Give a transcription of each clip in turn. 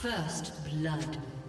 First blood.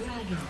Dragon.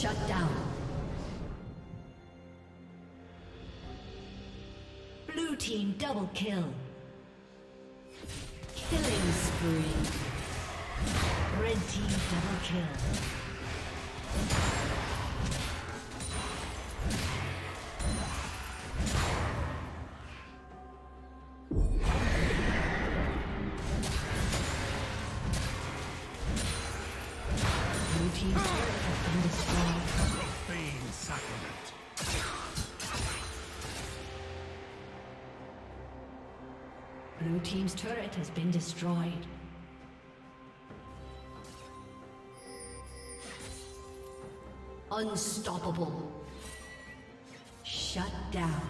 Shut down. Blue team double kill. Killing spree. Red team double kill. Destroyed. Unstoppable. Shut down.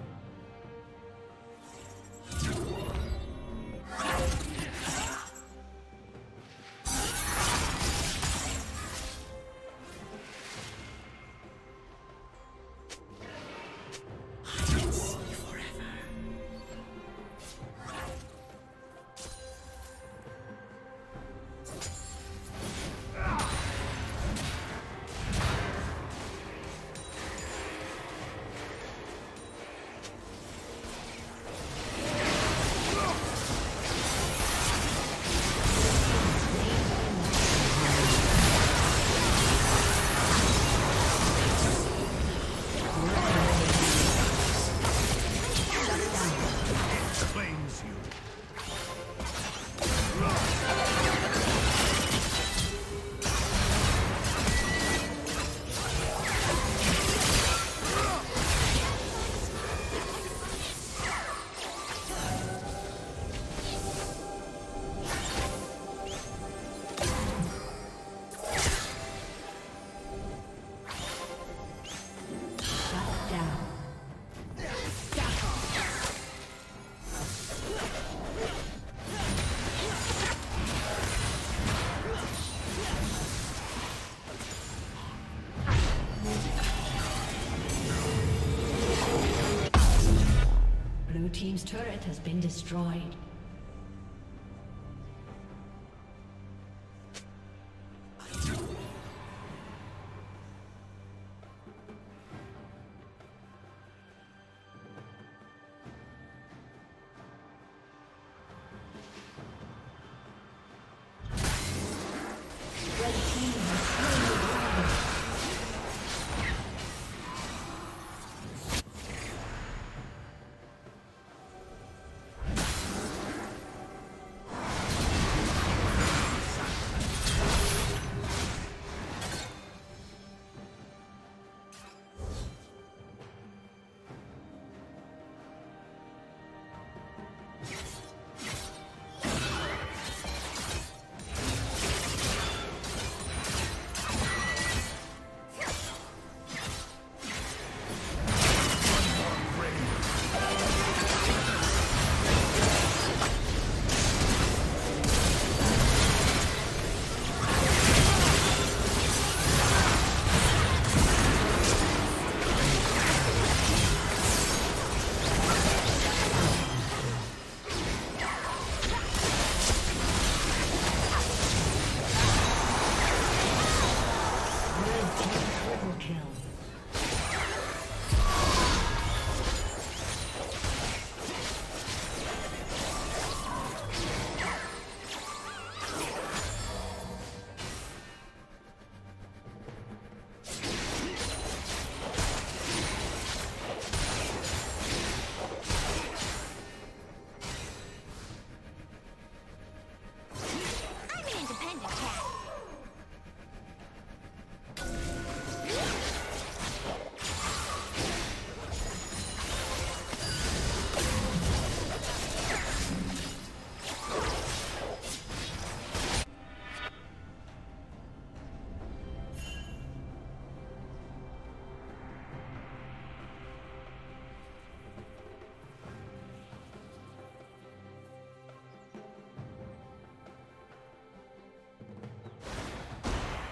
been destroyed.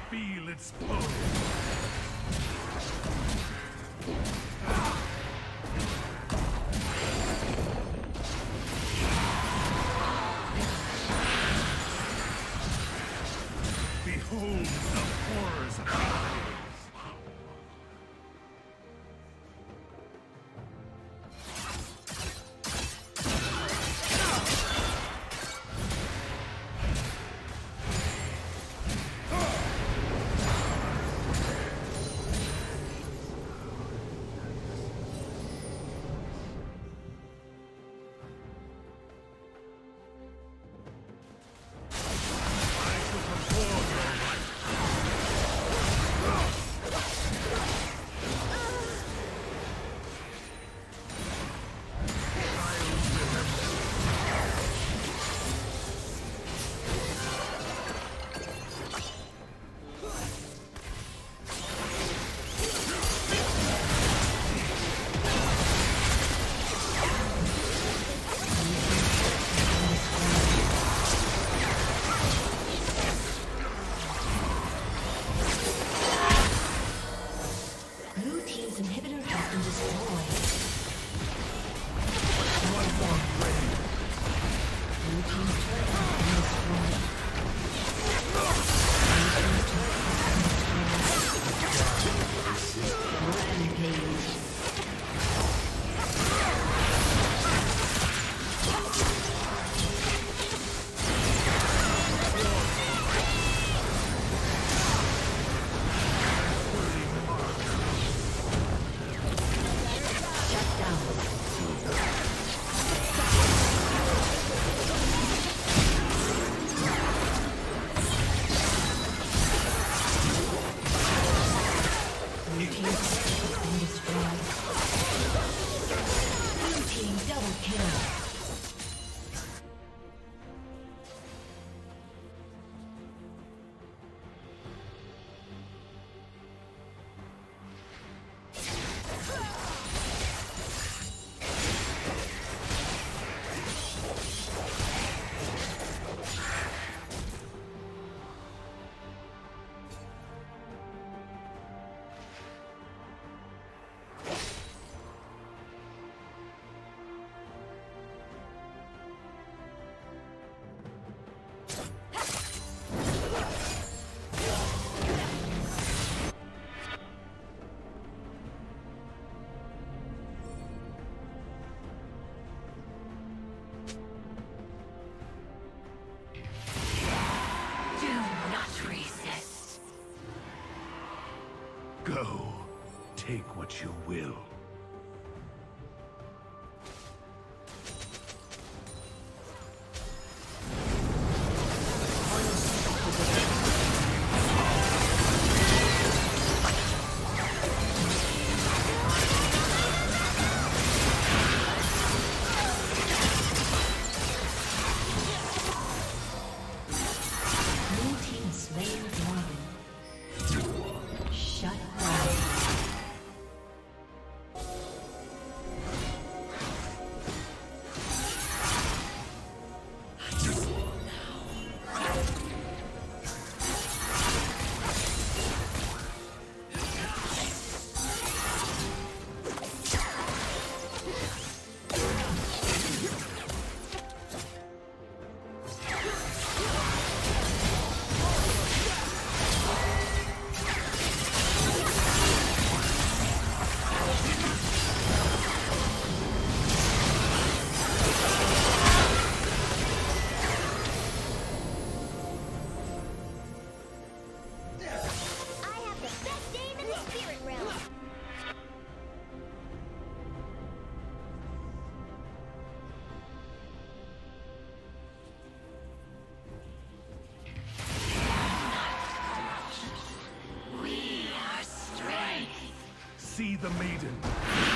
feel its pull. What you will. See the maiden.